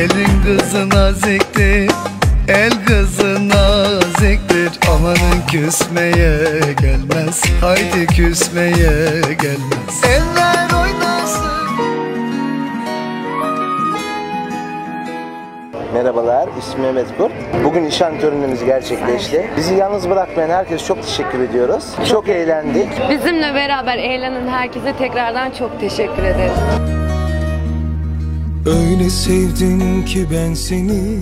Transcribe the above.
Elin kızı naziktir El kızı naziktir Amanın küsmeye gelmez Haydi küsmeye gelmez Eller oynasın Merhabalar, ismim Mehmet Kurt. Bugün nişan törenimiz gerçekleşti. Bizi yalnız bırakmayan herkese çok teşekkür ediyoruz. Çok eğlendik. Bizimle beraber eğlenen herkese tekrardan çok teşekkür ederiz. Öyle sevdim ki ben seni